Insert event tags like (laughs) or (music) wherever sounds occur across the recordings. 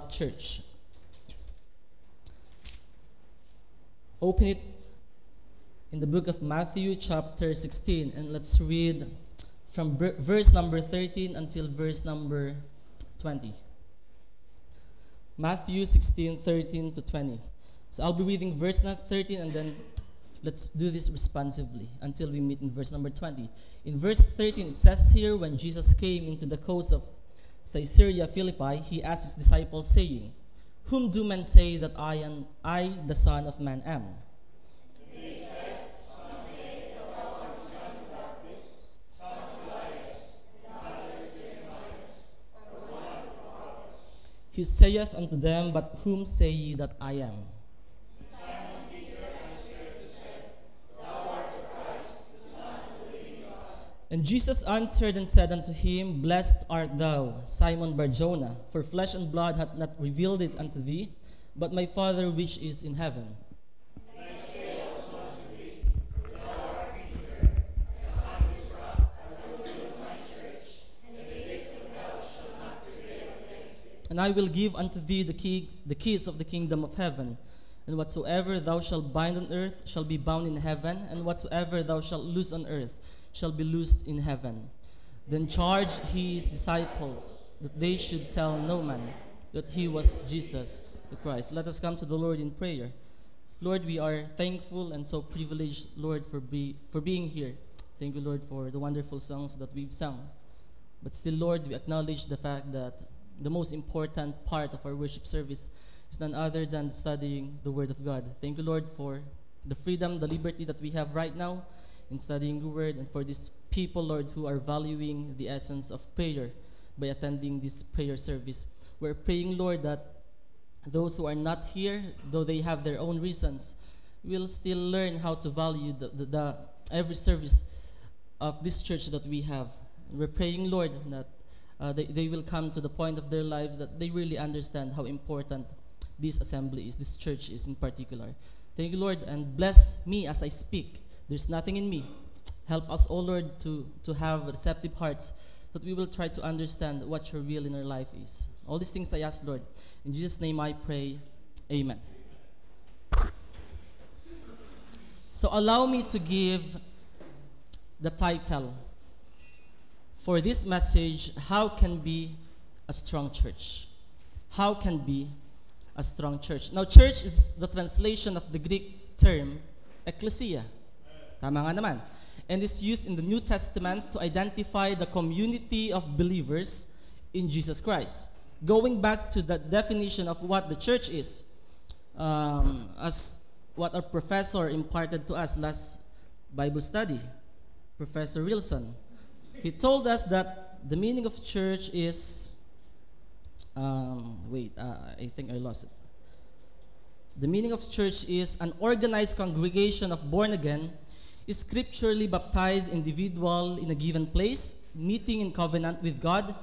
church. Open it in the book of Matthew, chapter 16, and let's read from verse number 13 until verse number 20. Matthew 16, 13 to 20. So I'll be reading verse number 13 and then let's do this responsively until we meet in verse number 20. In verse 13, it says here, when Jesus came into the coast of Caesarea Philippi, he asked his disciples, saying, Whom do men say that I am I the Son of Man am? He saith unto them, But whom say ye that I am? And Jesus answered and said unto him, Blessed art thou, Simon Barjona, for flesh and blood hath not revealed it unto thee, but my Father which is in heaven. And I will give unto thee the, key, the keys of the kingdom of heaven. And whatsoever thou shalt bind on earth shall be bound in heaven, and whatsoever thou shalt loose on earth shall be loosed in heaven. Then charged he his disciples that they should tell no man that he was Jesus the Christ. Let us come to the Lord in prayer. Lord, we are thankful and so privileged, Lord, for, be, for being here. Thank you, Lord, for the wonderful songs that we've sung. But still, Lord, we acknowledge the fact that the most important part of our worship service is none other than studying the Word of God. Thank you, Lord, for the freedom, the liberty that we have right now in studying the Word, and for these people, Lord, who are valuing the essence of prayer by attending this prayer service. We're praying, Lord, that those who are not here, though they have their own reasons, will still learn how to value the, the, the every service of this church that we have. We're praying, Lord, that uh, they, they will come to the point of their lives that they really understand how important this assembly is, this church is in particular. Thank you, Lord, and bless me as I speak. There's nothing in me. Help us, O Lord, to, to have receptive hearts that we will try to understand what your will in our life is. All these things I ask, Lord. In Jesus' name I pray. Amen. So allow me to give the title for this message How Can Be a Strong Church? How can be a strong church? Now, church is the translation of the Greek term ecclesia. Tama nga naman. And is used in the New Testament to identify the community of believers in Jesus Christ. Going back to the definition of what the church is, um, as what our professor imparted to us last Bible study, Professor Wilson. He told us that the meaning of church is, um, wait, uh, I think I lost it. The meaning of church is an organized congregation of born again, scripturally baptized individual in a given place, meeting in covenant with God,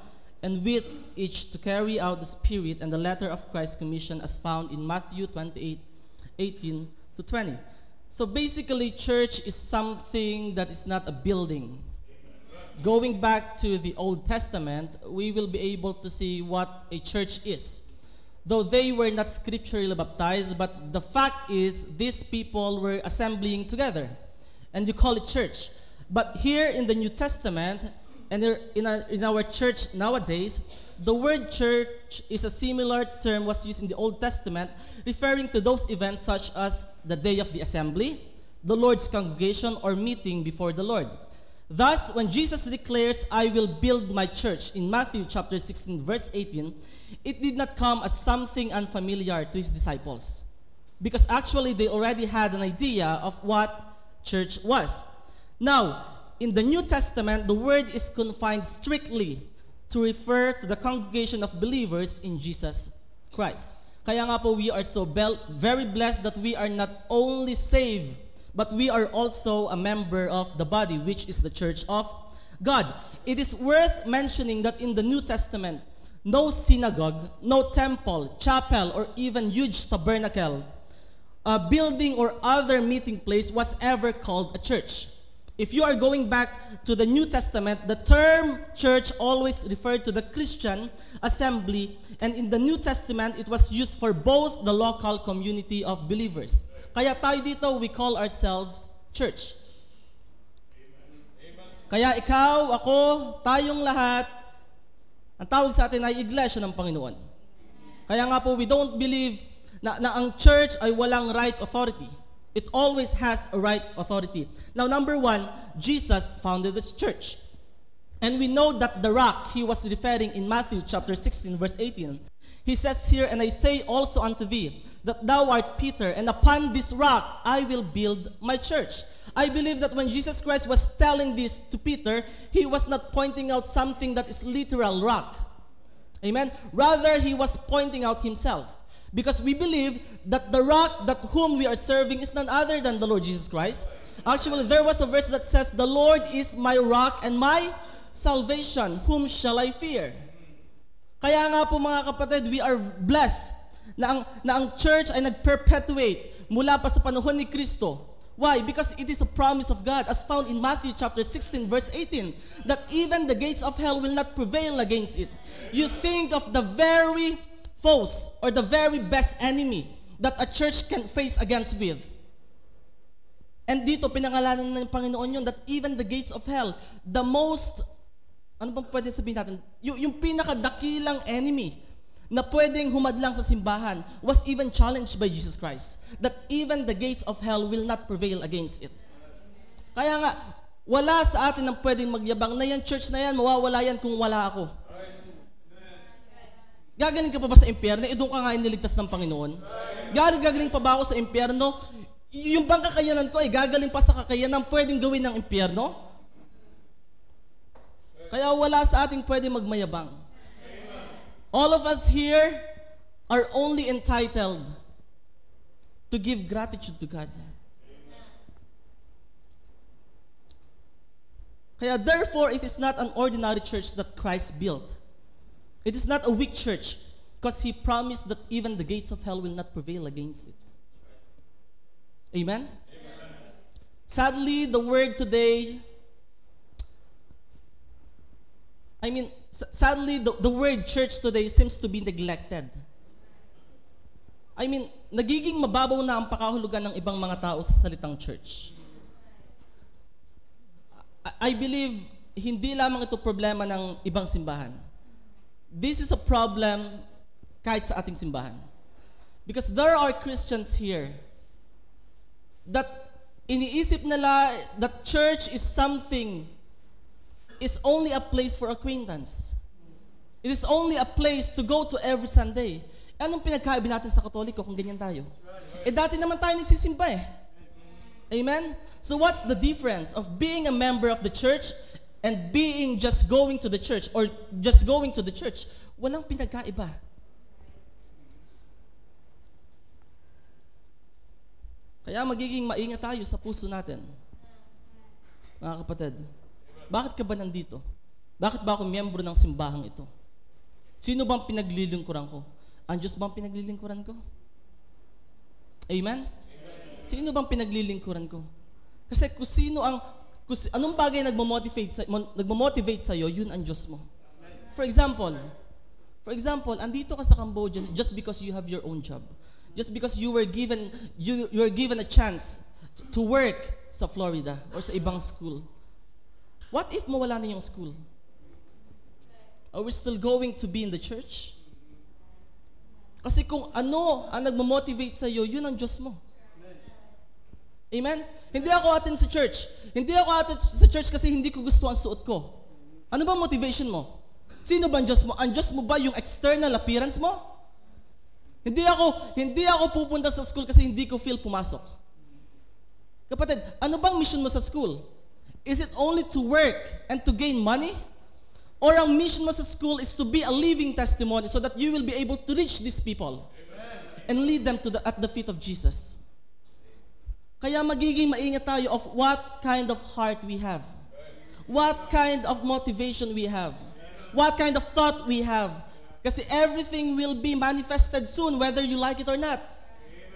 and with each to carry out the spirit and the letter of Christ's commission as found in Matthew 28, 18 to 20. So basically, church is something that is not a building. Going back to the Old Testament, we will be able to see what a church is. Though they were not scripturally baptized, but the fact is, these people were assembling together. And you call it church. But here in the New Testament, and in our, in our church nowadays, the word church is a similar term was used in the Old Testament, referring to those events such as the day of the assembly, the Lord's congregation, or meeting before the Lord. Thus, when Jesus declares, I will build my church in Matthew chapter 16, verse 18, it did not come as something unfamiliar to his disciples. Because actually, they already had an idea of what church was. Now, in the New Testament, the word is confined strictly to refer to the congregation of believers in Jesus Christ. Kaya nga po, we are so very blessed that we are not only saved, but we are also a member of the body, which is the church of God. It is worth mentioning that in the New Testament, no synagogue, no temple, chapel, or even huge tabernacle, a building or other meeting place was ever called a church. if you are going back to the New Testament, the term church always referred to the Christian assembly, and in the New Testament, it was used for both the local community of believers. Kaya tayo dito, we call ourselves church. Kaya ikaw, ako, tayong lahat, ang tawag sa atin ay iglesia ng Panginoon. Kaya nga po, we don't believe na, na ang church ay walang right authority. It always has a right authority. Now, number one, Jesus founded this church. And we know that the rock he was referring in Matthew chapter 16, verse 18. He says here, And I say also unto thee, that thou art Peter, and upon this rock I will build my church. I believe that when Jesus Christ was telling this to Peter, he was not pointing out something that is literal rock. Amen? Rather, he was pointing out himself. Because we believe that the rock that whom we are serving is none other than the Lord Jesus Christ. Actually, there was a verse that says, The Lord is my rock and my salvation. Whom shall I fear? Kaya nga po mga kapatid, we are blessed na ang, na ang church ay nag-perpetuate mula pa sa panahon ni Kristo. Why? Because it is a promise of God as found in Matthew chapter 16 verse 18 that even the gates of hell will not prevail against it. You think of the very foes or the very best enemy that a church can face against with. And dito pinangalanan ng Panginoon yun that even the gates of hell, the most, ano bang pwede sabihin natin? Yung, yung pinakadakilang enemy na pwedeng humadlang sa simbahan was even challenged by Jesus Christ. That even the gates of hell will not prevail against it. Kaya nga, wala sa atin ang pwedeng magyabang na yan, church na yan, mawawala yan kung wala ako. Gagaling ka pa ba sa impyerno? E doon ka nga iniligtas ng Panginoon. Galing, gagaling pa ba ako sa impyerno? Yung bang kakayanan ko ay gagaling pa sa kakayanan pwedeng gawin ng impyerno? Kaya wala sa ating pwedeng magmayabang. All of us here are only entitled to give gratitude to God. Kaya therefore, it is not an ordinary church that Christ built. It is not a weak church because He promised that even the gates of hell will not prevail against it. Amen? Sadly, the word today, I mean, sadly, the, the word church today seems to be neglected. I mean, nagiging mababaw na ang pakahulugan ng ibang mga tao sa salitang church. I, I believe hindi lamang ito problema ng ibang simbahan. This is a problem kahit sa ating simbahan. Because there are Christians here that iniisip nila that church is something is only a place for acquaintance. It is only a place to go to every Sunday. Anong pinagkaiba natin sa Katoliko kung ganyan tayo? Eh dati naman tayo nagsisimba eh. Amen? So what's the difference of being a member of the church and being just going to the church or just going to the church? Walang pinagkaiba. Kaya magiging maingat tayo sa puso natin. Mga kapatid, bakit ka ba nandito? Bakit ba ako miyembro ng simbahang ito? Sino bang pinaglilingkuran ko? Ang Diyos bang pinaglilingkuran ko? Amen? Sino bang pinaglilingkuran ko? Kasi kung sino ang, kung, si- anong bagay nagmo-motivate sa, nagmo-motivate sa'yo, yun ang Diyos mo. For example, for example, andito ka sa Cambodia just because you have your own job. Just because you were given, you, you were given a chance to work sa Florida or sa ibang school. What if mawala na yung school? Are we still going to be in the church? Kasi kung ano ang nagmo-motivate sa iyo, yun ang Diyos mo. Amen? Hindi ako atin sa church. Hindi ako atin sa church kasi hindi ko gusto ang suot ko. Ano ba motivation mo? Sino ba ang Diyos mo? Ang Diyos mo ba yung external appearance mo? Hindi ako, hindi ako pupunta sa school kasi hindi ko feel pumasok. Kapatid, ano bang mission mo sa school? Is it only to work and to gain money? Or ang mission mo sa school is to be a living testimony so that you will be able to reach these people and lead them to the, at the feet of Jesus. Kaya magiging maingat tayo of what kind of heart we have. What kind of motivation we have. What kind of thought we have. Kasi everything will be manifested soon whether you like it or not.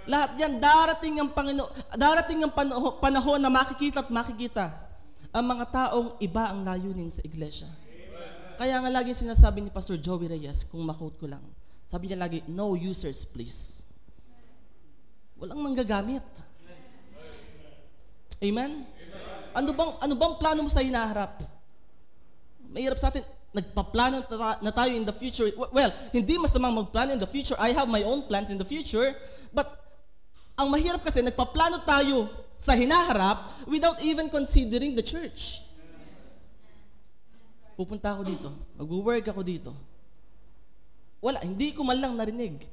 Lahat yan, darating ang Panginoon, darating ang panahon, panahon na makikita at makikita ang mga taong iba ang layunin sa iglesia. Kaya nga laging sinasabi ni Pastor Joey Reyes, kung makot ko lang, sabi niya lagi, no users please. Walang nanggagamit. Amen? Ano bang ano bang plano mo sa hinaharap? Mahirap sa atin, nagpaplano na tayo in the future. Well, hindi masamang magplano in the future. I have my own plans in the future. But ang mahirap kasi, nagpaplano tayo sa hinaharap without even considering the church. Pupunta ako dito. Mag-work ako dito. Wala, hindi ko man lang narinig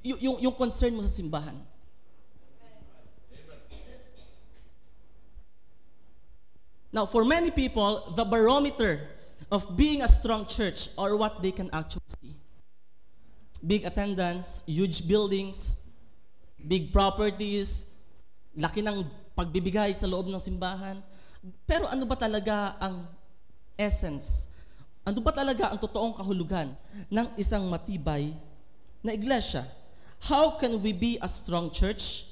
y- yung, yung concern mo sa simbahan. Now, for many people, the barometer of being a strong church are what they can actually see. Big attendance, huge buildings, big properties, laki ng pagbibigay sa loob ng simbahan. Pero ano ba talaga ang essence? Ano ba talaga ang totoong kahulugan ng isang matibay na iglesia? How can we be a strong church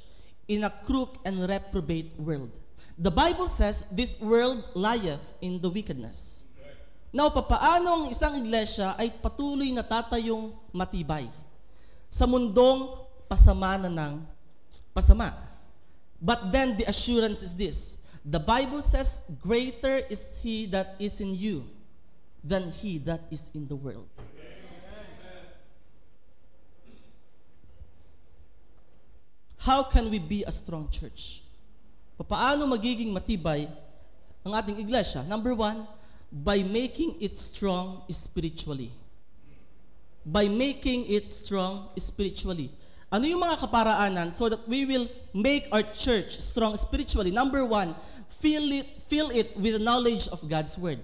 in a crook and reprobate world? The Bible says, this world lieth in the wickedness. Now, papaano ang isang iglesia ay patuloy na tatayong matibay sa mundong pasama na ng pasama. But then the assurance is this. The Bible says, greater is he that is in you than he that is in the world. How can we be a strong church? Paano magiging matibay ang ating iglesia? Number one, by making it strong spiritually. By making it strong spiritually. Ano yung mga kaparaanan so that we will make our church strong spiritually? Number one, fill it, fill it with the knowledge of God's Word.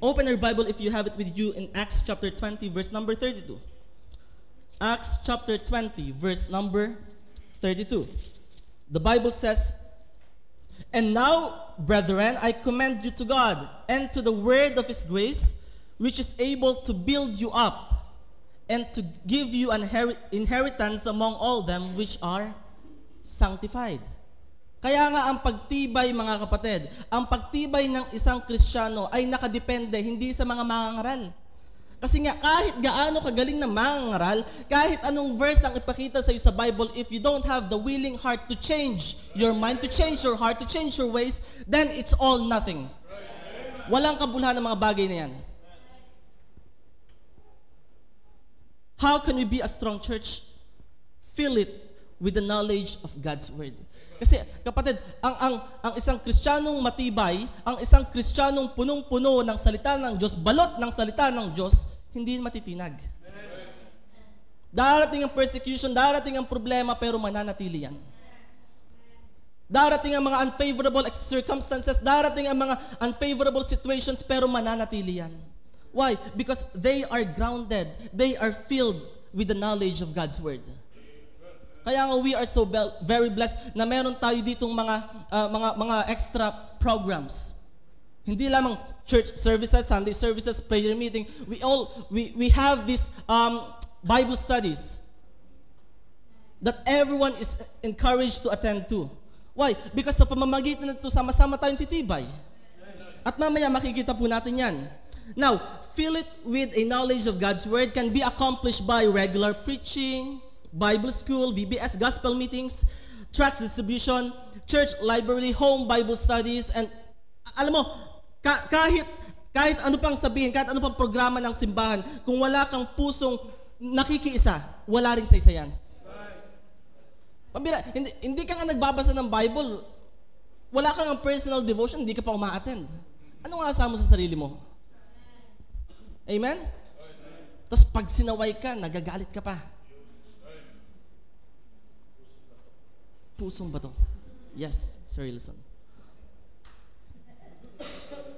Open your Bible if you have it with you in Acts chapter 20, verse number 32. Acts chapter 20, verse number 32. The Bible says, And now, brethren, I commend you to God and to the word of his grace, which is able to build you up and to give you an heri- inheritance among all them which are sanctified. Kaya nga ang pagtibay, mga kapatid, ang pagtibay ng isang Kristiyano ay nakadepende hindi sa mga mangangaral. Kasi nga, kahit gaano kagaling na mangangaral, kahit anong verse ang ipakita sa iyo sa Bible, if you don't have the willing heart to change your mind, to change your heart, to change your ways, then it's all nothing. Walang kabulhan ng mga bagay na yan. How can we be a strong church? Fill it with the knowledge of God's Word. Kasi kapatid, ang, ang, ang isang Kristiyanong matibay, ang isang Kristiyanong punong-puno ng salita ng Diyos, balot ng salita ng Diyos, hindi matitinag. Darating ang persecution, darating ang problema, pero mananatili yan. Darating ang mga unfavorable circumstances, darating ang mga unfavorable situations, pero mananatili yan. Why? Because they are grounded, they are filled with the knowledge of God's Word. Kaya nga we are so be- very blessed na meron tayo ditong mga uh, mga mga extra programs. Hindi lamang church services, Sunday services, prayer meeting. We all we we have these um, Bible studies that everyone is encouraged to attend to. Why? Because sa pamamagitan nito sama-sama tayong titibay. At mamaya makikita po natin 'yan. Now, fill it with a knowledge of God's word can be accomplished by regular preaching, Bible school, VBS, gospel meetings, tracts distribution, church library, home Bible studies, and alam mo, ka- kahit kahit ano pang sabihin, kahit ano pang programa ng simbahan, kung wala kang pusong nakikiisa, wala ring saysayan. Pambira, hindi, hindi ka nga nagbabasa ng Bible, wala kang personal devotion, hindi ka pa uma-attend. Ano nga asa mo sa sarili mo? Amen? Tapos pag sinaway ka, nagagalit ka pa. Pusong ba to? Yes, Sir Wilson.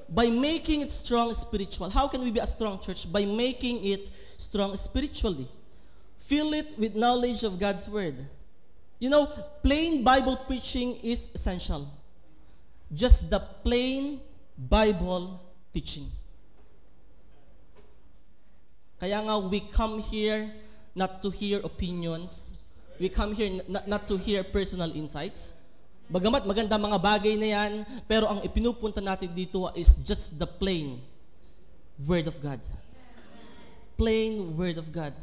By making it strong spiritual. How can we be a strong church? By making it strong spiritually. Fill it with knowledge of God's word. You know, plain Bible preaching is essential. Just the plain Bible teaching. Kaya nga we come here not to hear opinions. We come here not, not to hear personal insights. Bagamat maganda mga bagay na yan, pero ang ipinupunta natin dito is just the plain Word of God. Plain Word of God.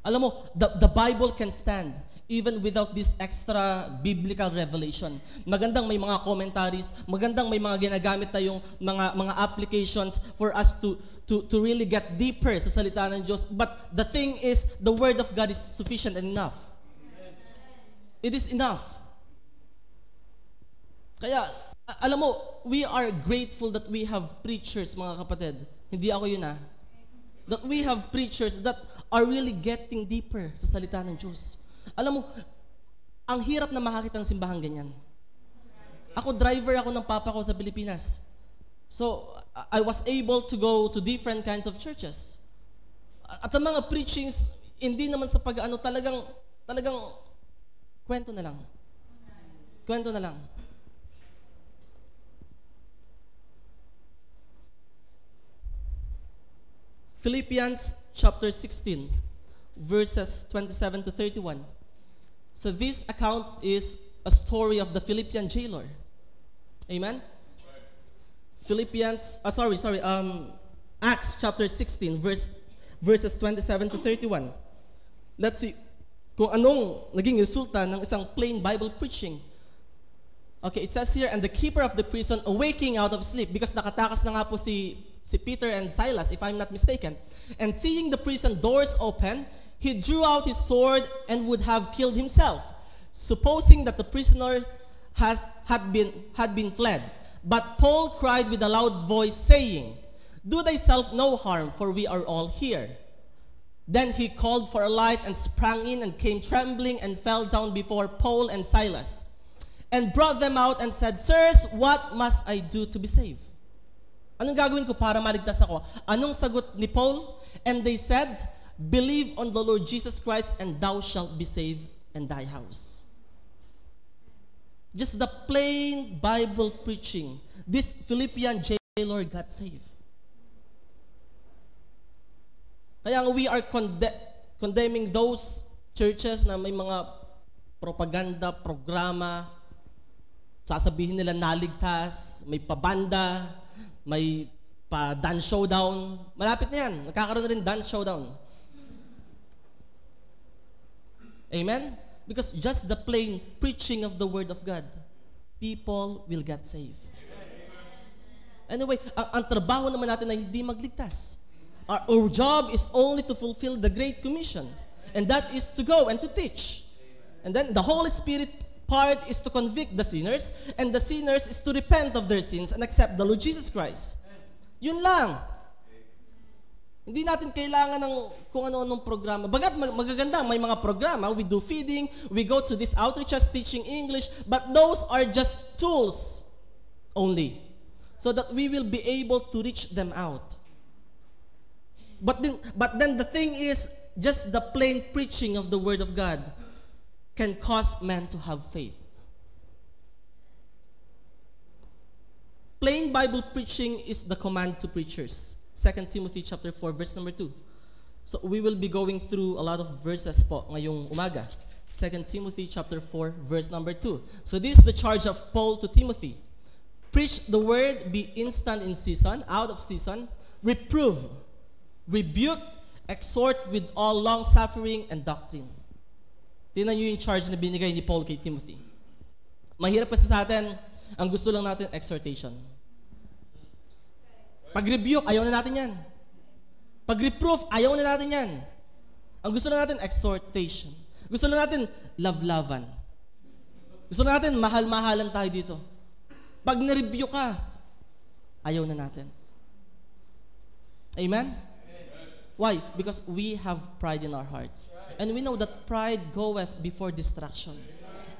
Alam mo, the, the Bible can stand even without this extra biblical revelation. Magandang may mga commentaries, magandang may mga ginagamit tayong mga mga applications for us to to to really get deeper sa salita ng Diyos. But the thing is, the word of God is sufficient enough. It is enough. Kaya alam mo, we are grateful that we have preachers, mga kapatid. Hindi ako yun ah. That we have preachers that are really getting deeper sa salita ng Diyos. Alam mo, ang hirap na makakita ng simbahan ganyan. Ako, driver ako ng papa ko sa Pilipinas. So, I was able to go to different kinds of churches. At ang mga preachings, hindi naman sa pag-ano, talagang, talagang, kwento na lang. Kwento na lang. Philippians chapter 16, verses 27 to 31. So this account is a story of the Philippian jailer. Amen? Philippians, uh, sorry, sorry, um, Acts chapter 16, verse, verses 27 to 31. Let's see kung anong naging resulta ng isang plain Bible preaching. Okay, it says here, and the keeper of the prison awaking out of sleep, because nakatakas na nga po si, si Peter and Silas, if I'm not mistaken, and seeing the prison doors open, he drew out his sword and would have killed himself, supposing that the prisoner has, had, been, had been fled. But Paul cried with a loud voice, saying, Do thyself no harm, for we are all here. Then he called for a light and sprang in and came trembling and fell down before Paul and Silas and brought them out and said, Sirs, what must I do to be saved? Anong gagawin ko para maligtas ako? Anong sagot ni Paul? And they said, Believe on the Lord Jesus Christ, and thou shalt be saved and thy house. Just the plain Bible preaching. This Philippian jailer got saved. Kaya we are conde- condemning those churches na may mga propaganda, programa, sasabihin nila naligtas, may pabanda, may pa dance showdown. Malapit na yan. Nagkakaroon na rin dance showdown. Amen? Because just the plain preaching of the Word of God, people will get saved. Anyway, ang, ang trabaho naman natin ay hindi magligtas. Our, our job is only to fulfill the Great Commission. And that is to go and to teach. And then the Holy Spirit part is to convict the sinners, and the sinners is to repent of their sins and accept the Lord Jesus Christ. Yun lang. Hindi natin kailangan ng kung ano-anong programa. Bagat magaganda, may mga programa, we do feeding, we go to these outreaches teaching English, but those are just tools only. So that we will be able to reach them out. But then, but then the thing is, just the plain preaching of the Word of God can cause men to have faith. Plain Bible preaching is the command to preachers. 2 Timothy chapter 4 verse number 2. So we will be going through a lot of verses po ngayong umaga. 2 Timothy chapter 4 verse number 2. So this is the charge of Paul to Timothy. Preach the word, be instant in season, out of season, reprove, rebuke, exhort with all long suffering and doctrine. Tingnan niyo yung charge na binigay ni Paul kay Timothy. Mahirap kasi sa atin, ang gusto lang natin exhortation. Pag-rebuke, ayaw na natin yan. Pag-reproof, ayaw na natin yan. Ang gusto na natin, exhortation. Gusto na natin, love-lavan. Gusto na natin, mahal-mahalan tayo dito. Pag na-review ka, ayaw na natin. Amen? Why? Because we have pride in our hearts. And we know that pride goeth before destruction.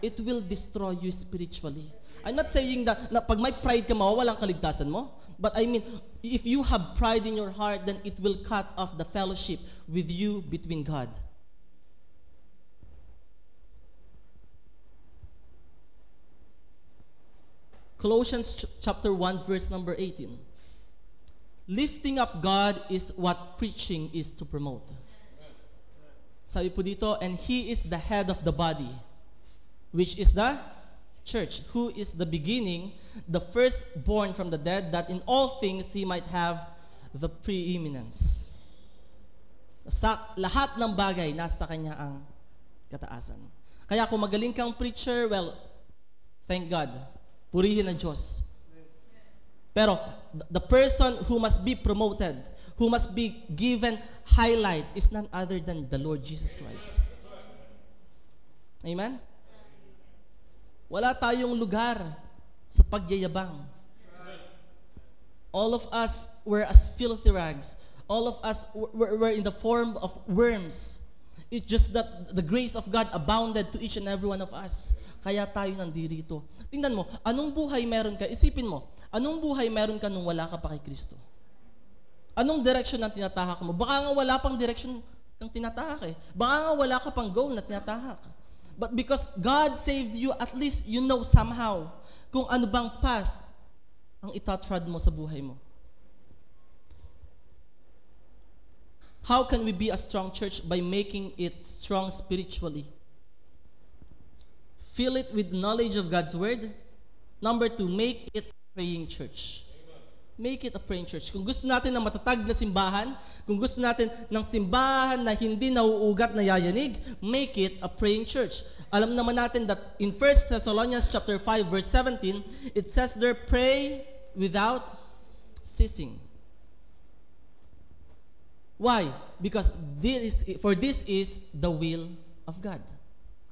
It will destroy you spiritually. I'm not saying that na pag may pride ka, mawawalan kaligtasan mo. But I mean, if you have pride in your heart, then it will cut off the fellowship with you between God. Colossians ch- chapter 1, verse number 18. Lifting up God is what preaching is to promote. Sabi po dito, and He is the head of the body, which is the church, who is the beginning, the firstborn from the dead, that in all things he might have the preeminence. Sa lahat ng bagay, nasa kanya ang kataasan. Kaya kung magaling kang preacher, well, thank God. Purihin ang Diyos. Pero the person who must be promoted, who must be given highlight is none other than the Lord Jesus Christ. Amen? Wala tayong lugar sa pagyayabang. All of us were as filthy rags. All of us were, in the form of worms. It's just that the grace of God abounded to each and every one of us. Kaya tayo nandirito. Tingnan mo, anong buhay meron ka? Isipin mo, anong buhay meron ka nung wala ka pa kay Kristo? Anong direction ang tinatahak mo? Baka nga wala pang direction kang tinatahak eh. Baka nga wala ka pang goal na tinatahak. But because God saved you, at least you know somehow kung ano bang path ang itatrad mo sa buhay mo. How can we be a strong church? By making it strong spiritually. Fill it with knowledge of God's word. Number two, make it a praying church. Make it a praying church. Kung gusto natin ng matatag na simbahan, kung gusto natin ng simbahan na hindi nauugat na yayanig, make it a praying church. Alam naman natin that in 1 Thessalonians chapter 5 verse 17, it says there, pray without ceasing. Why? Because this for this is the will of God.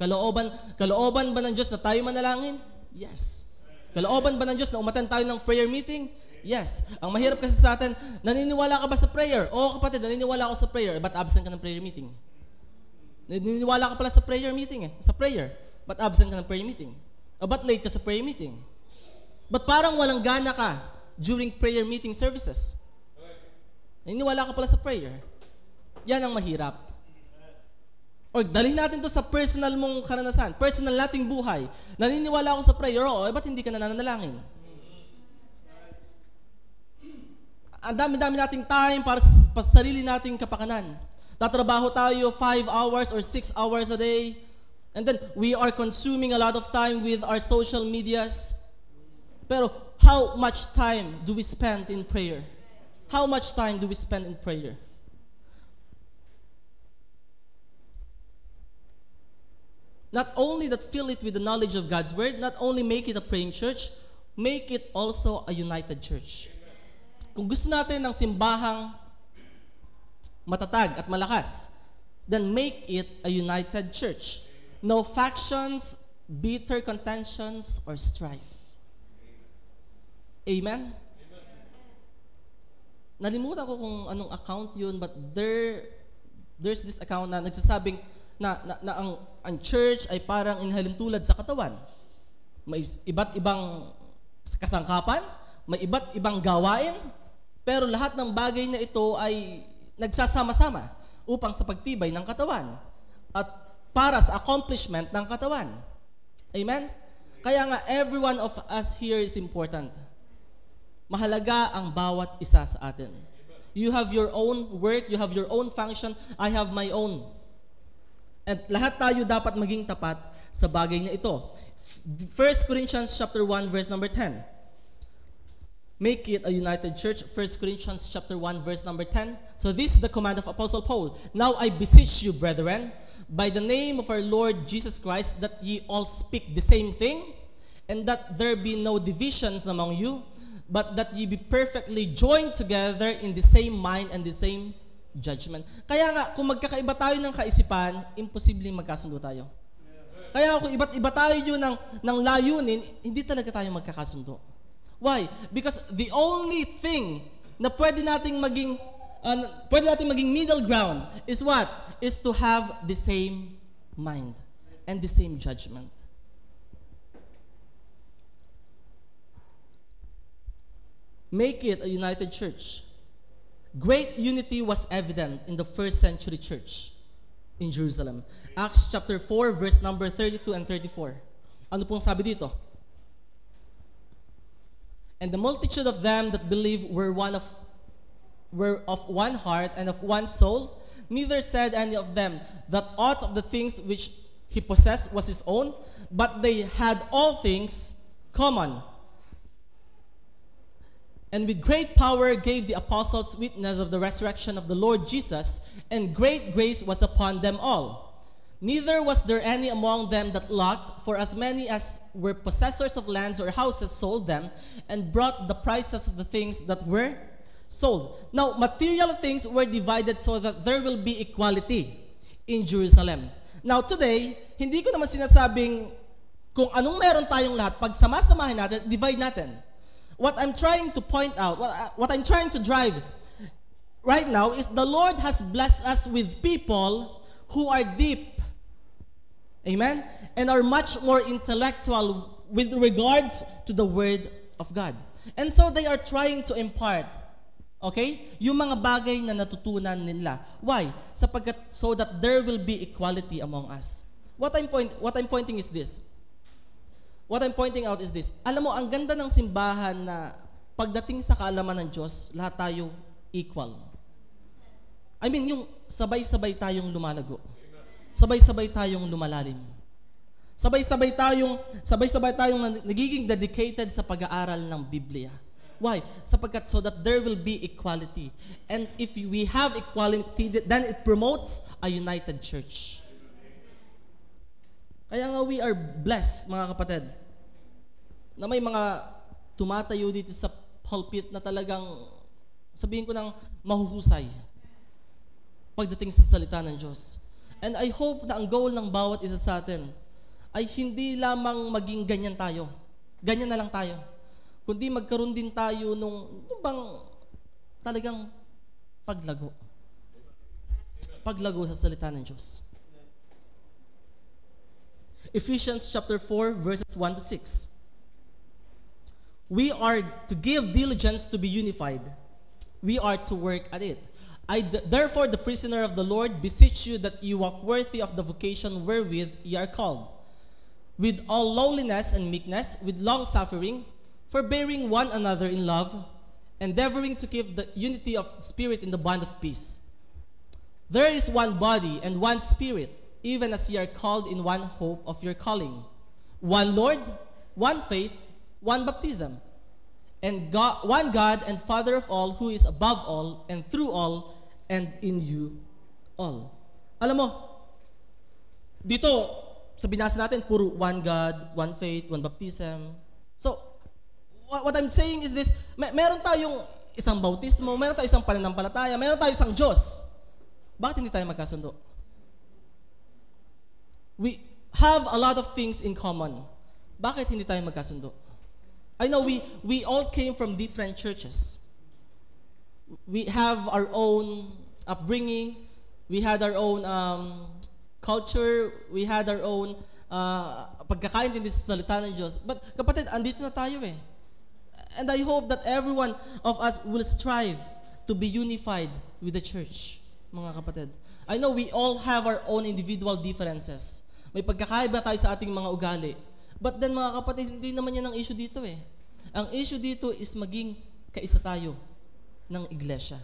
Kalooban, kalooban ba ng Diyos na tayo manalangin? Yes. Kalooban ba ng Diyos na umatan tayo ng prayer meeting? Yes. Ang mahirap kasi sa atin, naniniwala ka ba sa prayer? Oo kapatid, naniniwala ako sa prayer. But absent ka ng prayer meeting? Naniniwala ka pala sa prayer meeting eh. Sa prayer. But absent ka ng prayer meeting? O ba't late ka sa prayer meeting? But parang walang gana ka during prayer meeting services? Naniniwala ka pala sa prayer. Yan ang mahirap. O dalhin natin to sa personal mong karanasan, personal nating buhay. Naniniwala ako sa prayer, o eh, ba't hindi ka nananalangin? Ang dami-dami nating time para sa sarili nating kapakanan. Tatrabaho tayo 5 hours or 6 hours a day. And then we are consuming a lot of time with our social medias. Pero how much time do we spend in prayer? How much time do we spend in prayer? Not only that fill it with the knowledge of God's word, not only make it a praying church, make it also a united church. Kung gusto natin ng simbahang matatag at malakas, then make it a united church. No factions, bitter contentions, or strife. Amen? Nalimutan ko kung anong account yun, but there, there's this account na nagsasabing na, na, na ang, ang church ay parang inhalintulad sa katawan. May iba't ibang kasangkapan, may iba't ibang gawain, pero lahat ng bagay na ito ay nagsasama-sama upang sa pagtibay ng katawan at para sa accomplishment ng katawan. Amen? Kaya nga, every one of us here is important. Mahalaga ang bawat isa sa atin. You have your own work, you have your own function, I have my own. At lahat tayo dapat maging tapat sa bagay na ito. 1 Corinthians chapter 1 verse number 10. Make it a united church. 1 Corinthians chapter 1 verse number 10. So this is the command of Apostle Paul. Now I beseech you, brethren, by the name of our Lord Jesus Christ, that ye all speak the same thing, and that there be no divisions among you, but that ye be perfectly joined together in the same mind and the same judgment. Kaya nga, kung magkakaiba tayo ng kaisipan, imposibleng magkasundo tayo. Kaya kung iba't iba tayo yun ng, ng layunin, hindi talaga tayo magkakasundo. Why? Because the only thing na pwede nating maging uh, pwede nating maging middle ground is what? Is to have the same mind and the same judgment. Make it a united church. Great unity was evident in the first century church in Jerusalem. Acts chapter 4, verse number 32 and 34. Ano pong sabi dito? And the multitude of them that believed were one of were of one heart and of one soul. Neither said any of them that aught of the things which he possessed was his own, but they had all things common. And with great power gave the apostles witness of the resurrection of the Lord Jesus, and great grace was upon them all. Neither was there any among them that lacked, for as many as were possessors of lands or houses sold them, and brought the prices of the things that were sold. Now, material things were divided so that there will be equality in Jerusalem. Now, today, hindi ko naman sinasabing kung anong meron tayong lahat, pag samasamahin natin, divide natin. What I'm trying to point out, what, I'm trying to drive right now is the Lord has blessed us with people who are deep. Amen? And are much more intellectual with regards to the Word of God. And so they are trying to impart Okay? Yung mga bagay na natutunan nila. Why? Sapagkat so that there will be equality among us. What I'm point what I'm pointing is this. What I'm pointing out is this. Alam mo, ang ganda ng simbahan na pagdating sa kaalaman ng Diyos, lahat tayo equal. I mean, yung sabay-sabay tayong lumalago. Sabay-sabay tayong lumalalim. Sabay-sabay tayong sabay-sabay tayong nagiging dedicated sa pag-aaral ng Biblia. Why? Sapagkat so that there will be equality. And if we have equality, then it promotes a united church. Kaya nga we are blessed, mga kapatid, na may mga tumatayo dito sa pulpit na talagang, sabihin ko ng mahuhusay pagdating sa salita ng Diyos. And I hope na ang goal ng bawat isa sa atin ay hindi lamang maging ganyan tayo. Ganyan na lang tayo kundi magkaroon din tayo nung, nung bang talagang paglago. Paglago sa salita ng Diyos. Ephesians chapter 4 verses 1 to 6. We are to give diligence to be unified. We are to work at it. I therefore the prisoner of the Lord beseech you that you walk worthy of the vocation wherewith ye are called, with all lowliness and meekness, with long suffering, forbearing one another in love, endeavoring to keep the unity of spirit in the bond of peace. There is one body and one spirit, even as ye are called in one hope of your calling. One Lord, one faith, one baptism, and God, one God and Father of all, who is above all, and through all, and in you all. Alam mo, dito, sa binasa natin, puro one God, one faith, one baptism. So, what I'm saying is this, may, meron tayong isang bautismo, meron tayong isang pananampalataya, meron tayong isang Diyos. Bakit hindi tayo magkasundo? We have a lot of things in common. Bakit hindi tayo magkasundo? I know we, we all came from different churches. We have our own upbringing. We had our own um, culture. We had our own uh, pagkakaintindi sa salita ng Diyos. But kapatid, andito na tayo eh. And I hope that everyone of us will strive to be unified with the church, mga kapatid. I know we all have our own individual differences. May pagkakaiba tayo sa ating mga ugali. But then mga kapatid, hindi naman yan ang issue dito eh. Ang issue dito is maging kaisa tayo ng iglesia.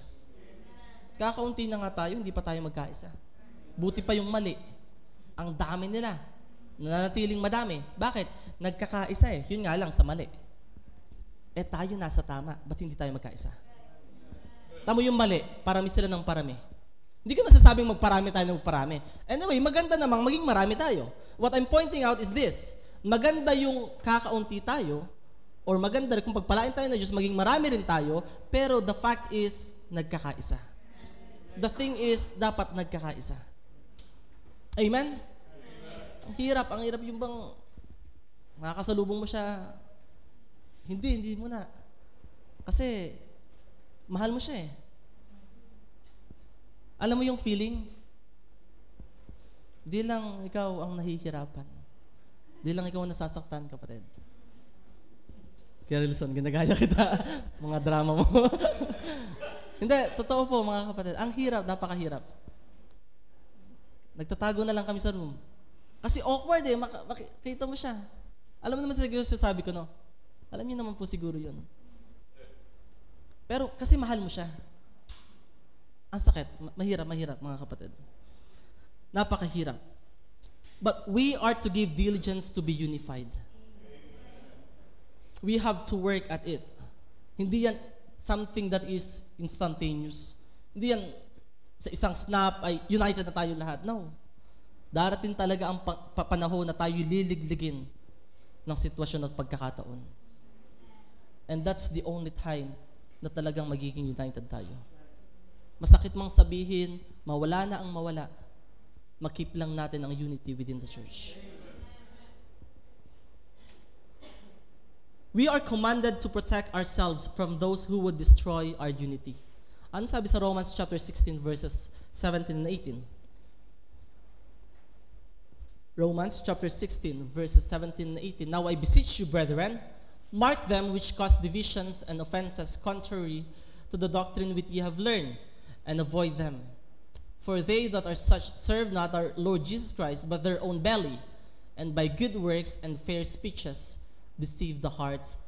Kakaunti na nga tayo, hindi pa tayo magkaisa. Buti pa yung mali. Ang dami nila. Nanatiling madami. Bakit? Nagkakaisa eh. Yun nga lang sa mali eh tayo nasa tama, ba't hindi tayo magkaisa? Tamo yung mali, parami sila ng parami. Hindi ko masasabing magparami tayo ng magparami. Anyway, maganda namang maging marami tayo. What I'm pointing out is this, maganda yung kakaunti tayo, or maganda kung pagpalain tayo na Diyos, maging marami rin tayo, pero the fact is, nagkakaisa. The thing is, dapat nagkakaisa. Amen? Ang hirap, ang hirap yung bang nakakasalubong mo siya, hindi, hindi mo na. Kasi, mahal mo siya eh. Alam mo yung feeling? Di lang ikaw ang nahihirapan. Di lang ikaw ang nasasaktan, kapatid. Kaya Rilson, ginagaya kita. (laughs) mga drama mo. (laughs) Hindi, totoo po mga kapatid. Ang hirap, napakahirap. Nagtatago na lang kami sa room. Kasi awkward eh, makita mo siya. Alam mo naman siguro sabi ko, no? Alam niyo naman po siguro yun. Pero kasi mahal mo siya. Ang sakit. Mahirap, mahirap mga kapatid. Napakahirap. But we are to give diligence to be unified. We have to work at it. Hindi yan something that is instantaneous. Hindi yan sa isang snap ay united na tayo lahat. No. Darating talaga ang pa- pa- panahon na tayo liligligin ng sitwasyon at pagkakataon. And that's the only time na talagang magiging united tayo. Masakit mang sabihin, mawala na ang mawala, makip lang natin ang unity within the church. We are commanded to protect ourselves from those who would destroy our unity. Ano sabi sa Romans chapter 16 verses 17 and 18? Romans chapter 16 verses 17 and 18. Now I beseech you, brethren, mark them which cause divisions and offenses contrary to the doctrine which ye have learned, and avoid them. For they that are such serve not our Lord Jesus Christ, but their own belly, and by good works and fair speeches deceive the hearts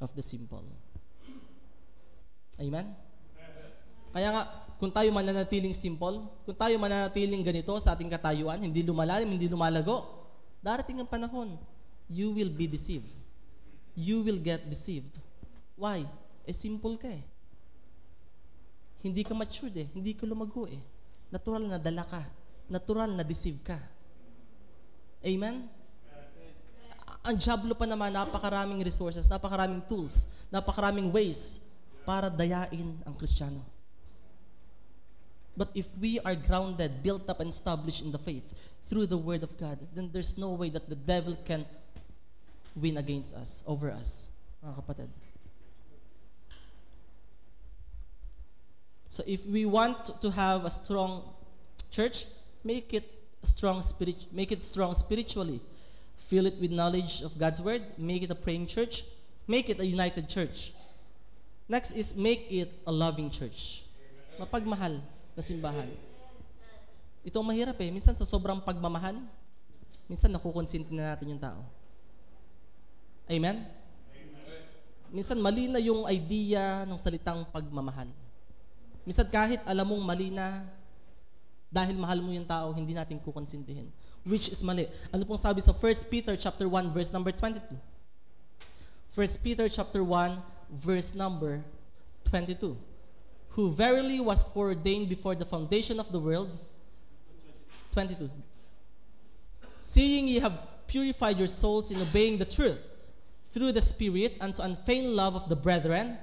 of the simple. Amen? Kaya nga, kung tayo mananatiling simple, kung tayo mananatiling ganito sa ating katayuan, hindi lumalalim, hindi lumalago, darating ang panahon, you will be deceived. You will get deceived. Why? Eh, simple ka eh. Hindi ka matured eh. Hindi ka lumago eh. Natural na dala ka. Natural na deceive ka. Amen? Ang jablo pa naman, napakaraming resources, napakaraming tools, napakaraming ways para dayain ang Kristiyano. But if we are grounded, built up, and established in the faith through the Word of God, then there's no way that the devil can win against us, over us, mga kapatid. So if we want to have a strong church, make it strong spirit, make it strong spiritually. Fill it with knowledge of God's word, make it a praying church, make it a united church. Next is make it a loving church. Mapagmahal na simbahan. Ito mahirap eh. Minsan sa sobrang pagmamahal, minsan nakukonsinti na natin yung tao. Amen? Minsan mali na yung idea ng salitang pagmamahal. Minsan kahit alam mong mali na, dahil mahal mo yung tao, hindi natin kukonsintihin. Which is mali. Ano pong sabi sa 1 Peter chapter 1 verse number 22? 1 Peter chapter 1 verse number 22. Who verily was foreordained before the foundation of the world. 22. Seeing ye have purified your souls in obeying the truth through the Spirit unto unfeigned love of the brethren,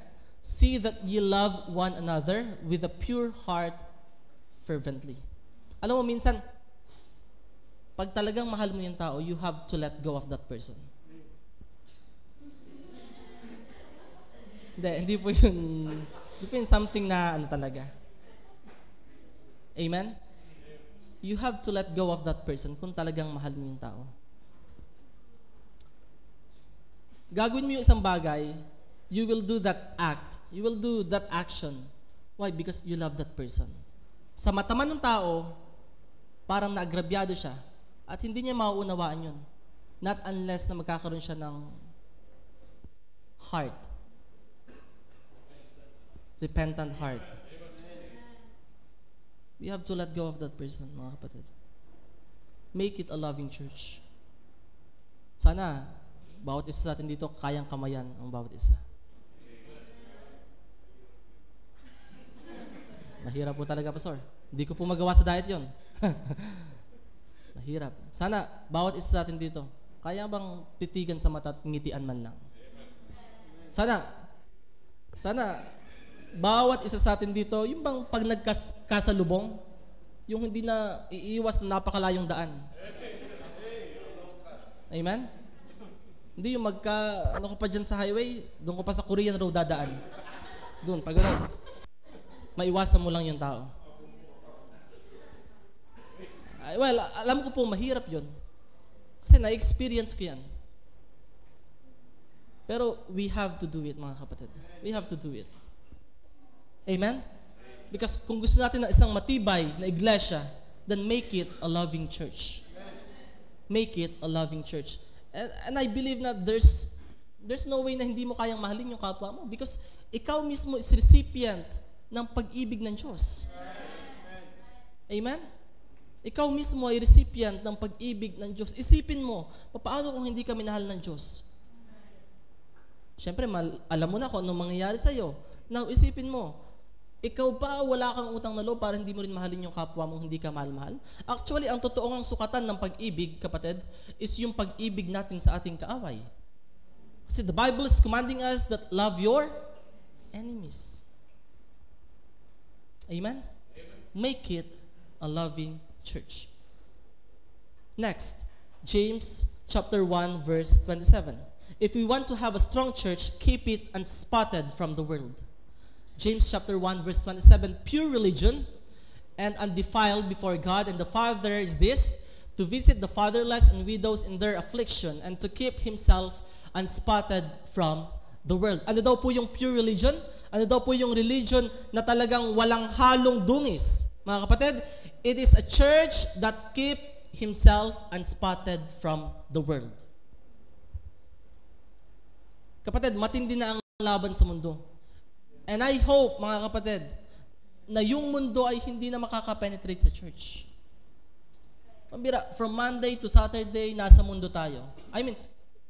see that ye love one another with a pure heart fervently. Alam mo, minsan, pag talagang mahal mo yung tao, you have to let go of that person. Hindi, hindi po yun, hindi po yun something na ano talaga. Amen? You have to let go of that person kung talagang mahal mo yung tao. Gagawin mo yung isang bagay, you will do that act. You will do that action. Why? Because you love that person. Sa mata man ng tao, parang naagrabyado siya at hindi niya mauunawaan yun. Not unless na magkakaroon siya ng heart. Repentant heart. We have to let go of that person, mga kapatid. Make it a loving church. Sana, bawat isa sa atin dito, kayang kamayan ang bawat isa. Mahirap po talaga, Pastor. Hindi ko po magawa sa diet yon. (laughs) Mahirap. Sana, bawat isa sa atin dito, kaya bang titigan sa mata at ngitian man lang? Sana, sana, bawat isa sa atin dito, yung bang pag nagkasalubong, yung hindi na iiwas na napakalayong daan. Amen? Hindi yung magka, ano ko pa dyan sa highway, doon ko pa sa Korean Road dadaan. Doon, pag maiwasan mo lang yung tao. Well, alam ko po, mahirap yon Kasi na-experience ko yan. Pero we have to do it, mga kapatid. We have to do it. Amen? Because kung gusto natin ng isang matibay na iglesia, then make it a loving church. Make it a loving church. And, and I believe na there's there's no way na hindi mo kayang mahalin yung kapwa mo because ikaw mismo is recipient ng pag-ibig ng Diyos. Amen? Ikaw mismo ay recipient ng pag-ibig ng Diyos. Isipin mo, paano kung hindi ka minahal ng Diyos? Siyempre, mal- alam mo na kung anong mangyayari sa'yo. Now, isipin mo, ikaw ba wala kang utang na loob para hindi mo rin mahalin yung kapwa mo hindi ka mahal-mahal? Actually, ang totoong sukatan ng pag-ibig, kapatid, is yung pag-ibig natin sa ating kaaway. Kasi the Bible is commanding us that love your enemies. Amen? Make it a loving church. Next, James chapter 1 verse 27. If we want to have a strong church, keep it unspotted from the world. James chapter 1 verse 27, pure religion and undefiled before God and the Father is this, to visit the fatherless and widows in their affliction and to keep himself unspotted from the world. Ano daw po yung pure religion? Ano daw po yung religion na talagang walang halong dungis? Mga kapatid, it is a church that keep himself unspotted from the world. Kapatid, matindi na ang laban sa mundo. And I hope, mga kapatid, na yung mundo ay hindi na makaka-penetrate sa church. Pambira, from Monday to Saturday, nasa mundo tayo. I mean,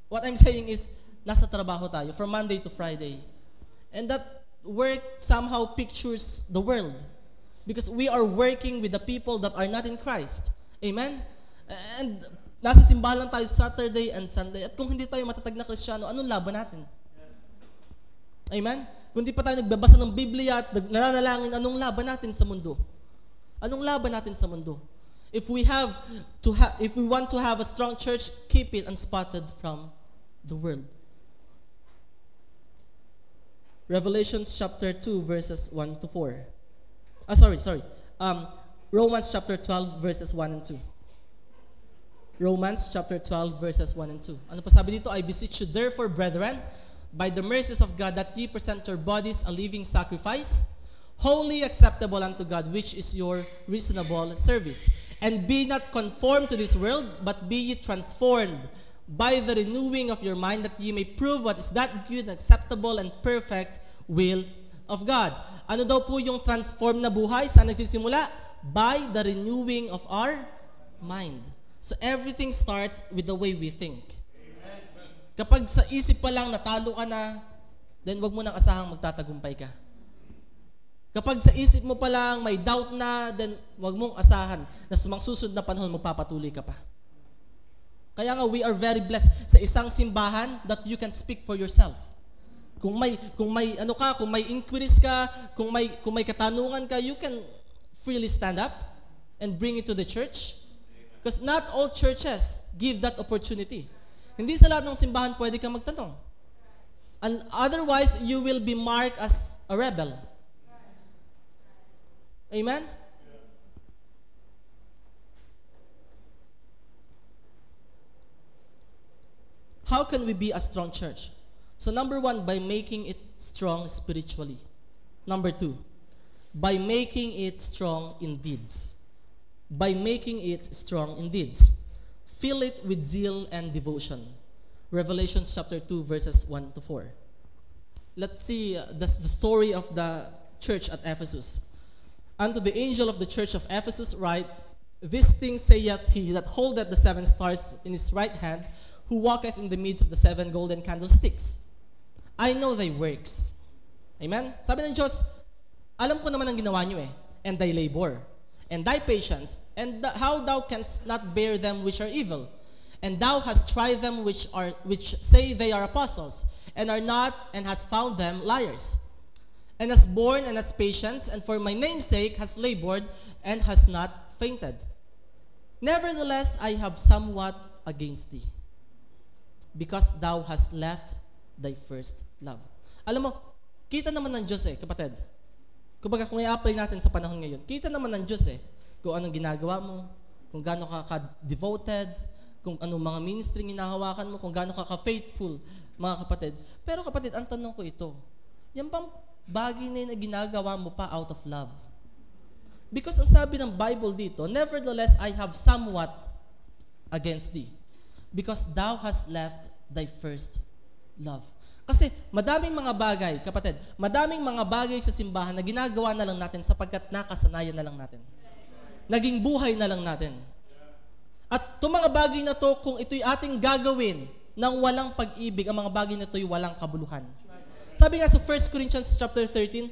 what I'm saying is, nasa trabaho tayo, from Monday to Friday. And that work somehow pictures the world. Because we are working with the people that are not in Christ. Amen? And nasa simbahan tayo Saturday and Sunday. At kung hindi tayo matatag na Kristiyano, anong laban natin? Amen? Kung di pa tayo nagbabasa ng Biblia at nananalangin, anong laban natin sa mundo? Anong laban natin sa mundo? If we have to ha- if we want to have a strong church, keep it unspotted from the world. Revelations chapter 2 verses 1 to 4. Ah, sorry, sorry. Um, Romans chapter 12 verses 1 and 2. Romans chapter 12 verses 1 and 2. Ano pa sabi dito? I beseech you therefore, brethren, by the mercies of God, that ye present your bodies a living sacrifice, wholly acceptable unto God, which is your reasonable service. And be not conformed to this world, but be ye transformed by the renewing of your mind, that ye may prove what is that good, acceptable, and perfect will of God. Ano daw po yung transform na buhay? Saan nagsisimula? By the renewing of our mind. So everything starts with the way we think. Kapag sa isip pa lang natalo ka na, then wag mo nang asahang magtatagumpay ka. Kapag sa isip mo pa lang may doubt na, then wag mong asahan na sa mga susunod na panahon magpapatuloy ka pa. Kaya nga we are very blessed sa isang simbahan that you can speak for yourself. Kung may kung may ano ka, kung may inquiries ka, kung may kung may katanungan ka, you can freely stand up and bring it to the church. Because not all churches give that opportunity. Hindi sa lahat ng simbahan pwede kang magtanong. And otherwise, you will be marked as a rebel. Amen? How can we be a strong church? So number one, by making it strong spiritually. Number two, by making it strong in deeds. By making it strong in deeds. Fill it with zeal and devotion. Revelation chapter 2, verses 1 to 4. Let's see uh, the, the story of the church at Ephesus. Unto the angel of the church of Ephesus write, This thing saith he that holdeth the seven stars in his right hand, who walketh in the midst of the seven golden candlesticks. I know thy works. Amen? Sabi ng Diyos, alam ko naman ang ginawa niyo eh, and thy labor, and thy patience, and th- how thou canst not bear them which are evil. And thou hast tried them which are which say they are apostles, and are not, and hast found them liars. And has borne and has patience, and for my name's sake has labored, and has not fainted. Nevertheless, I have somewhat against thee, because thou hast left thy first love. Alam mo, kita naman ng Diyos eh, kapatid. Kumbaga, kung i-apply natin sa panahon ngayon, kita naman ng Diyos eh, kung anong ginagawa mo, kung gaano ka ka-devoted, kung anong mga ministry hinahawakan mo, kung gaano ka ka-faithful, mga kapatid. Pero kapatid, ang tanong ko ito, yan bang bagay na yun na ginagawa mo pa out of love? Because ang sabi ng Bible dito, Nevertheless, I have somewhat against thee, because thou hast left thy first love. Kasi madaming mga bagay, kapatid, madaming mga bagay sa simbahan na ginagawa na lang natin sapagkat nakasanayan na lang natin. naging buhay na lang natin. At itong mga bagay na to, kung ito'y ating gagawin ng walang pag-ibig, ang mga bagay na ito'y walang kabuluhan. Sabi nga sa 1 Corinthians chapter 13,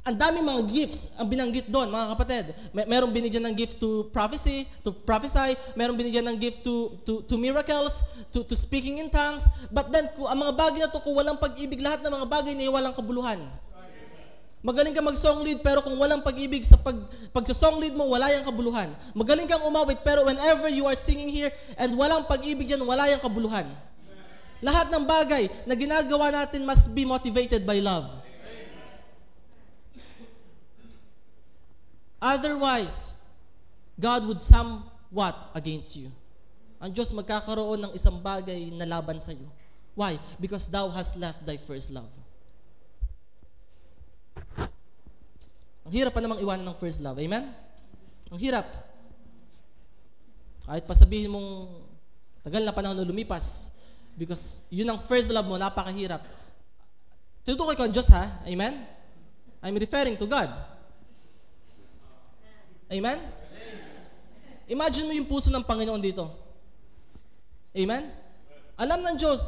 ang daming mga gifts ang binanggit doon, mga kapatid. May, merong binigyan ng gift to prophecy, to prophesy, merong binigyan ng gift to, to, to miracles, to, to speaking in tongues. But then, kung, ang mga bagay na to, kung walang pag-ibig, lahat ng mga bagay na walang kabuluhan. Magaling ka mag-song lead pero kung walang pag-ibig sa pag pagsa-song lead mo, wala yang kabuluhan. Magaling kang umawit pero whenever you are singing here and walang pag-ibig yan, wala yang kabuluhan. Lahat ng bagay na ginagawa natin must be motivated by love. Otherwise, God would somewhat against you. Ang Diyos magkakaroon ng isang bagay na laban sa iyo. Why? Because thou hast left thy first love. Ang hirap pa namang iwanan ng first love. Amen? Ang hirap. Kahit pa sabihin mong tagal na panahon na lumipas, because yun ang first love mo, napakahirap. Tinutukoy ko ang Diyos ha? Amen? I'm referring to God. Amen? Imagine mo yung puso ng Panginoon dito. Amen? Alam ng Diyos,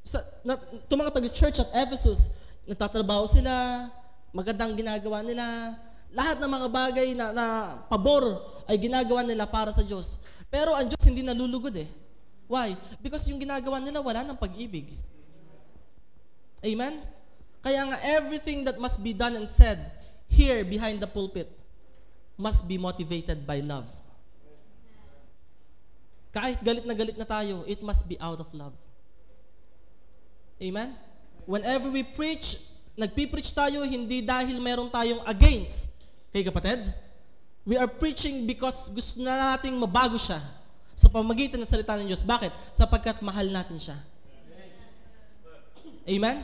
sa, na, itong mga taga-church at Ephesus, nagtatrabaho sila, magandang ginagawa nila, lahat ng mga bagay na, na pabor ay ginagawa nila para sa Diyos. Pero ang Diyos hindi nalulugod eh. Why? Because yung ginagawa nila wala ng pag-ibig. Amen? Kaya nga everything that must be done and said here behind the pulpit must be motivated by love. Kahit galit na galit na tayo, it must be out of love. Amen? Whenever we preach, nagpipreach tayo hindi dahil meron tayong against kay kapatid. We are preaching because gusto na nating mabago siya sa pamagitan ng salita ng Diyos. Bakit? Sapagkat mahal natin siya. Amen?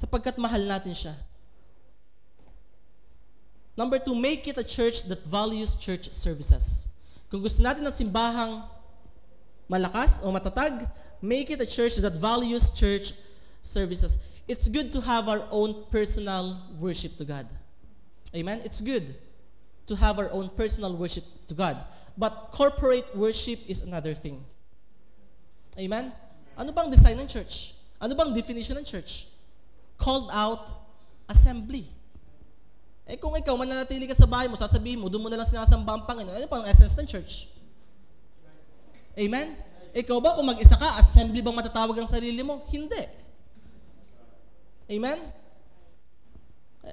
Sapagkat mahal natin siya. Number two, make it a church that values church services. Kung gusto natin ng simbahang malakas o matatag, make it a church that values church services it's good to have our own personal worship to God. Amen? It's good to have our own personal worship to God. But corporate worship is another thing. Amen? Ano bang design ng church? Ano bang definition ng church? Called out assembly. Eh kung ikaw mananatili ka sa bahay mo, sasabihin mo, doon mo na lang sinasamba ang Panginoon. Ano pang essence ng church? Amen? Ikaw ba kung mag-isa ka, assembly bang matatawag ang sarili mo? Hindi. Amen?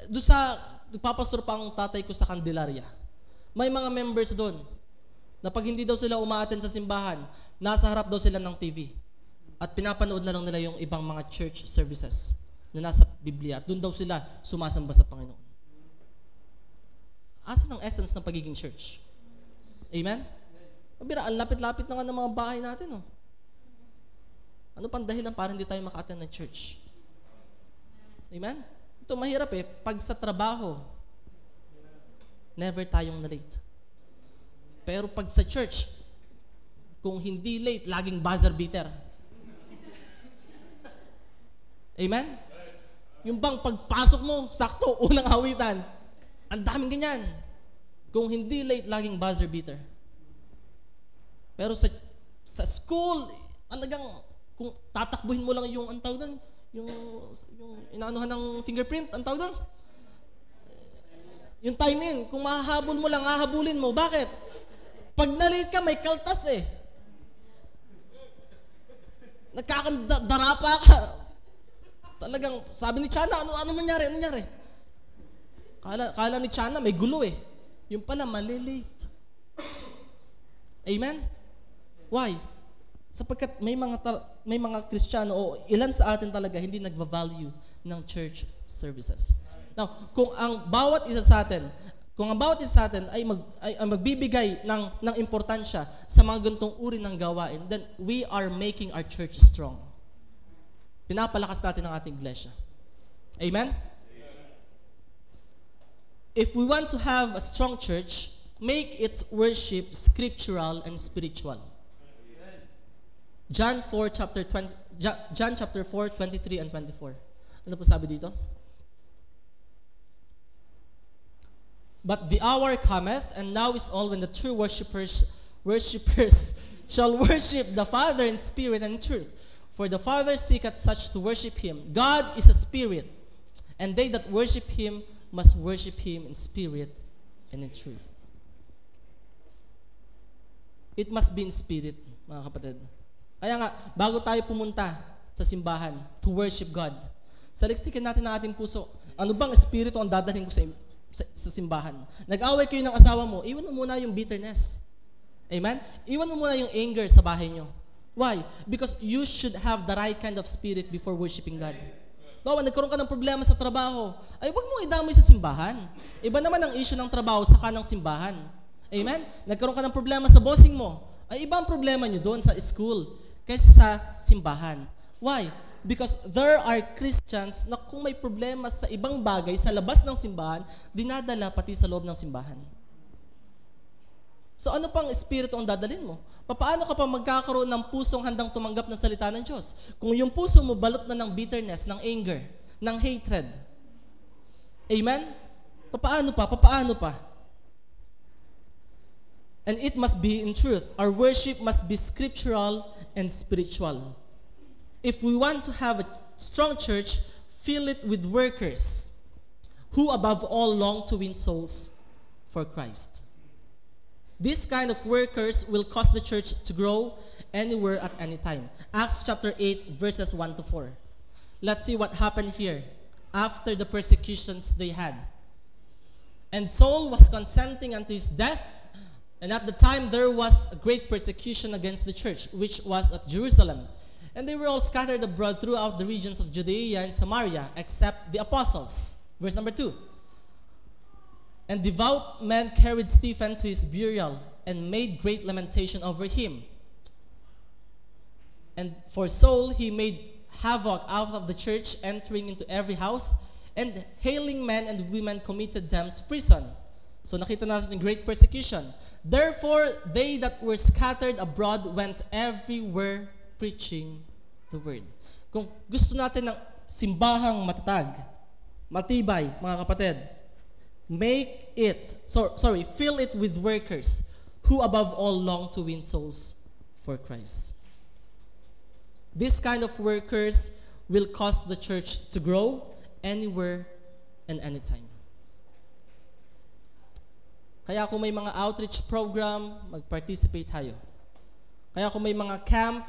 Doon sa, nagpapastor pa ang tatay ko sa Candelaria. May mga members doon na pag hindi daw sila umaaten sa simbahan, nasa harap daw sila ng TV. At pinapanood na lang nila yung ibang mga church services na nasa Biblia. At doon daw sila sumasamba sa Panginoon. Asan ang essence ng pagiging church? Amen? Mabira, ang lapit-lapit na nga ng mga bahay natin. Oh. Ano pang dahilan para hindi tayo maka-attend ng church? Amen? Ito mahirap eh. Pag sa trabaho, never tayong na-late. Pero pag sa church, kung hindi late, laging buzzer beater. Amen? Yung bang pagpasok mo, sakto, (laughs) unang awitan. Ang daming ganyan. Kung hindi late, laging buzzer beater. Pero sa sa school, talagang kung tatakbuhin mo lang yung ang tawag doon, yung, yung inaanuhan ng fingerprint, ang tawag doon? Yung time in, kung mahahabol mo lang, hahabulin mo. Bakit? Pag nalate ka, may kaltas eh. Nagkakandarapa ka. Talagang, sabi ni Chana, ano, ano nangyari? Ano nangyari? Kala, kala ni Chana, may gulo eh. Yung pala, malilate. Amen? Why? Sapagkat may mga may mga Kristiyano o ilan sa atin talaga hindi nagva-value ng church services. Now, kung ang bawat isa sa atin, kung ang bawat isa sa atin ay, mag, ay, ay magbibigay ng, ng importansya sa mga ganitong uri ng gawain, then we are making our church strong. Pinapalakas natin ang ating iglesia. Amen? If we want to have a strong church, make its worship scriptural and spiritual. John 4 chapter 20 John chapter 4 23 and 24. Ano po sabi dito? But the hour cometh, and now is all when the true worshippers, worshippers (laughs) shall worship the Father in spirit and truth. For the Father seeketh such to worship him. God is a spirit, and they that worship him must worship him in spirit and in truth. It must be in spirit, mga kapatid. Kaya nga, bago tayo pumunta sa simbahan to worship God, saliksikin natin ang ating puso. Ano bang espiritu ang dadalhin ko sa, sa, sa simbahan? Nag-away kayo ng asawa mo, iwan mo muna yung bitterness. Amen? Iwan mo muna yung anger sa bahay nyo. Why? Because you should have the right kind of spirit before worshiping God. Bawa, nagkaroon ka ng problema sa trabaho, ay huwag mong idamay sa simbahan. Iba naman ang issue ng trabaho sa kanang simbahan. Amen? Nagkaroon ka ng problema sa bossing mo, ay iba ang problema nyo doon sa school kaysa sa simbahan. Why? Because there are Christians na kung may problema sa ibang bagay sa labas ng simbahan, dinadala pati sa loob ng simbahan. So ano pang espiritu ang dadalhin mo? Paano ka pa magkakaroon ng pusong handang tumanggap ng salita ng Diyos? Kung yung puso mo balot na ng bitterness, ng anger, ng hatred. Amen? Paano pa? Paano pa? And it must be in truth. Our worship must be scriptural and spiritual. If we want to have a strong church, fill it with workers who above all long to win souls for Christ. This kind of workers will cause the church to grow anywhere at any time. Acts chapter 8, verses 1 to 4. Let's see what happened here after the persecutions they had. And Saul was consenting unto his death, and at the time there was a great persecution against the church, which was at Jerusalem. And they were all scattered abroad throughout the regions of Judea and Samaria, except the apostles. Verse number 2. And devout men carried Stephen to his burial and made great lamentation over him. And for Saul, he made havoc out of the church, entering into every house, and hailing men and women committed them to prison. So nakita natin yung great persecution. Therefore, they that were scattered abroad went everywhere preaching the word. Kung gusto natin ng simbahang matatag, matibay, mga kapatid, make it, so, sorry, fill it with workers who above all long to win souls for Christ. This kind of workers will cause the church to grow anywhere and anytime. Kaya kung may mga outreach program, mag-participate tayo. Kaya kung may mga camp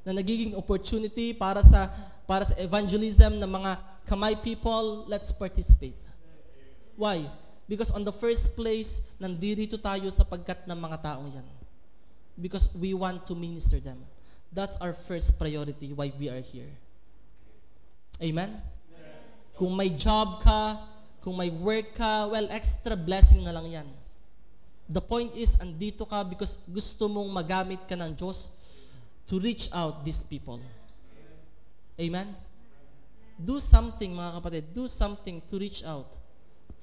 na nagiging opportunity para sa para sa evangelism ng mga kamay people, let's participate. Why? Because on the first place, nandito tayo sapagkat ng mga taong yan. Because we want to minister them. That's our first priority why we are here. Amen? Kung may job ka, kung may work ka, well, extra blessing na lang yan. The point is, andito ka because gusto mong magamit ka ng Diyos to reach out these people. Amen? Do something, mga kapatid. Do something to reach out.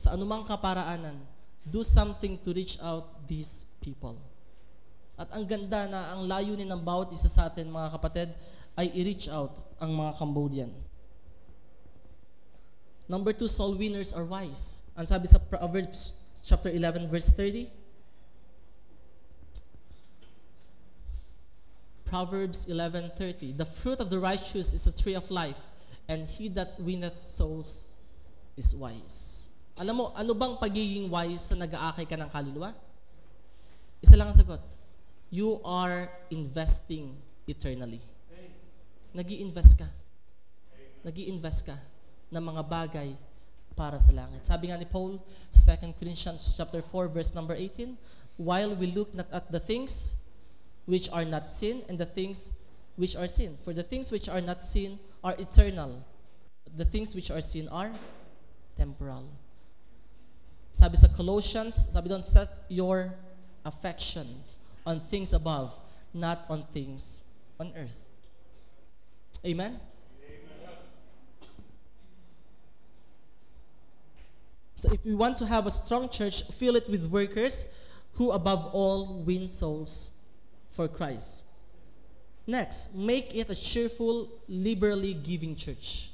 Sa anumang kaparaanan, do something to reach out these people. At ang ganda na ang layunin ng bawat isa sa atin, mga kapatid, ay i-reach out ang mga Cambodian. Number two, soul winners are wise. Ang sabi sa Proverbs chapter 11, verse 30, Proverbs 11:30 The fruit of the righteous is a tree of life and he that winneth souls is wise. Alam mo, ano bang pagiging wise sa nag-aakay ka ng kaluluwa? Isa lang ang sagot. You are investing eternally. nag invest ka. nag invest ka ng mga bagay para sa langit. Sabi nga ni Paul sa 2 Corinthians chapter 4 verse number 18, while we look not at the things which are not seen and the things which are seen. For the things which are not seen are eternal. The things which are seen are temporal. Sabi sa Colossians, sabi doon, set your affections on things above, not on things on earth. Amen? So if we want to have a strong church, fill it with workers who above all win souls for Christ. Next, make it a cheerful, liberally giving church.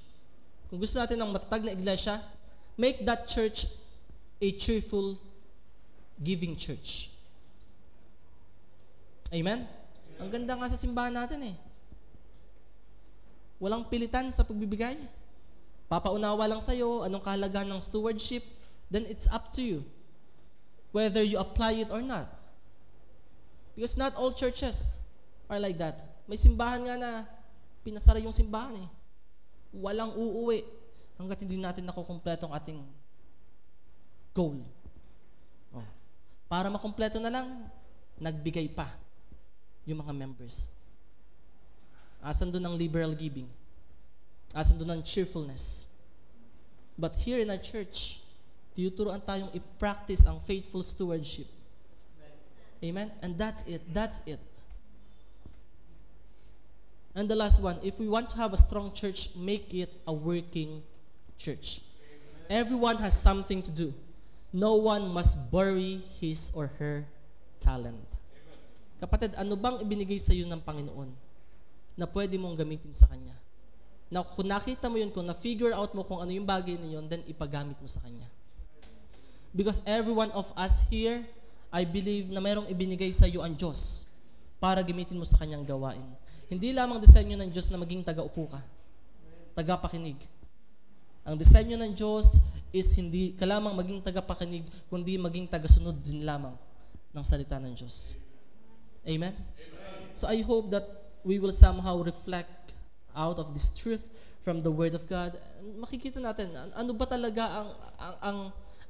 Kung gusto natin ng matatag na iglesia, make that church a cheerful, giving church. Amen? Ang ganda nga sa simbahan natin eh. Walang pilitan sa pagbibigay. Papaunawa lang sa'yo anong kahalagahan ng stewardship, then it's up to you whether you apply it or not. Because not all churches are like that. May simbahan nga na pinasara yung simbahan eh. Walang uuwi hanggat hindi natin nakukumpleto ang ating goal. Oh. Para makumpleto na lang, nagbigay pa yung mga members. Asan doon ang liberal giving? Asan doon ang cheerfulness? But here in our church, tinuturoan tayong i-practice ang faithful stewardship. Amen? And that's it. That's it. And the last one, if we want to have a strong church, make it a working church. Everyone has something to do. No one must bury his or her talent. Kapatid, ano bang ibinigay sa iyo ng Panginoon na pwede mong gamitin sa Kanya? Na kung nakita mo yun, kung na-figure out mo kung ano yung bagay na yun, then ipagamit mo sa Kanya. Because every one of us here, I believe na mayroong ibinigay sa iyo ang Diyos para gamitin mo sa Kanyang gawain. Hindi lamang disenyo ng Diyos na maging taga-upo ka, tagapakinig. Ang disenyo ng Diyos is hindi ka lamang maging tagapakinig, kundi maging tagasunod din lamang ng salita ng Diyos. Amen? So I hope that we will somehow reflect out of this truth from the Word of God. Makikita natin, an- ano ba talaga ang, ang, ang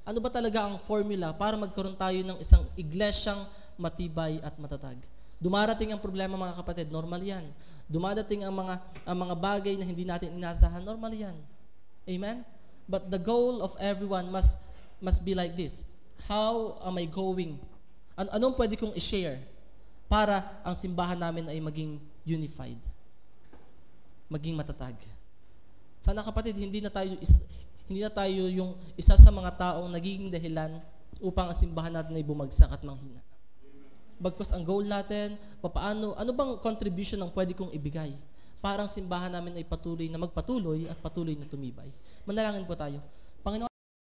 ano ba talaga ang formula para magkaroon tayo ng isang iglesyang matibay at matatag. Dumarating ang problema mga kapatid, normal yan. Dumadating ang mga ang mga bagay na hindi natin inasahan, normal yan. Amen? But the goal of everyone must must be like this. How am I going? An anong pwede kong i-share para ang simbahan namin ay maging unified? Maging matatag. Sana kapatid, hindi na tayo is, hindi na tayo yung isa sa mga taong nagiging dahilan upang ang simbahan natin ay bumagsak at manghina. Bagkus ang goal natin, papaano, ano bang contribution ang pwede kong ibigay para simbahan namin ay patuloy na magpatuloy at patuloy na tumibay. Manalangin po tayo.